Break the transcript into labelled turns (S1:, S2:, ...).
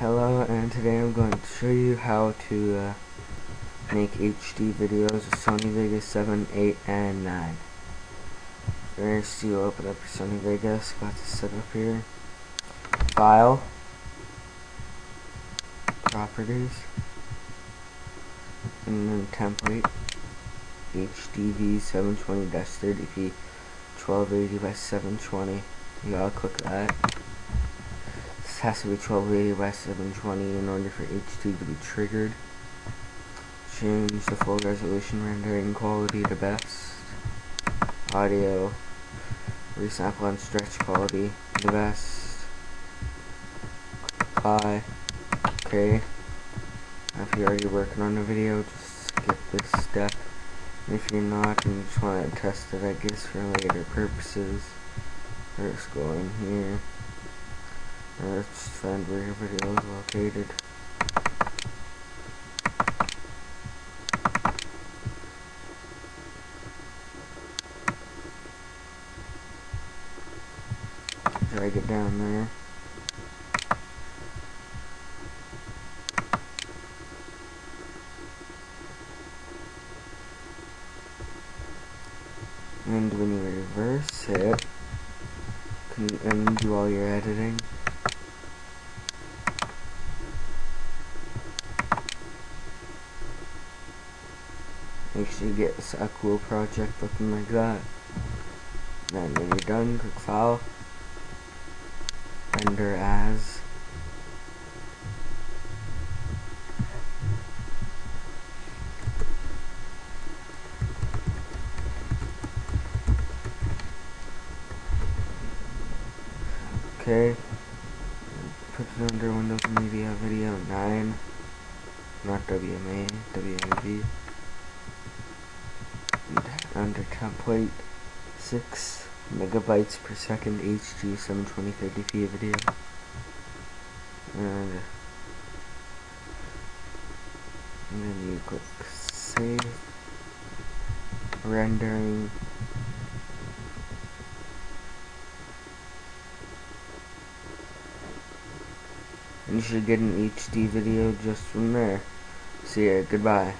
S1: Hello, and today I'm going to show you how to uh, make HD videos with Sony Vegas 7, 8, and 9. First, you open up your Sony Vegas, got this set up here. File, Properties, and then Template, HDV 720-30p, 1280 by 720. You gotta click that has to be 1280 by 720 in order for HD to be triggered. Change the full resolution rendering quality to best. Audio, resample and stretch quality to best. Apply. Okay. If you're already working on a video, just skip this step. And if you're not and you just want to test it, I guess, for later purposes, first go in here. Let's find where your video is located. Drag it down there. And when you reverse it, and do all your editing, make sure you get a cool project looking like that. Then when you're done, click File, Render As. Okay, put it under Windows Media Video 9, not WMA, WMV under template 6 megabytes per second HD 720 30p video and then you click save rendering and you should get an HD video just from there. See ya, goodbye.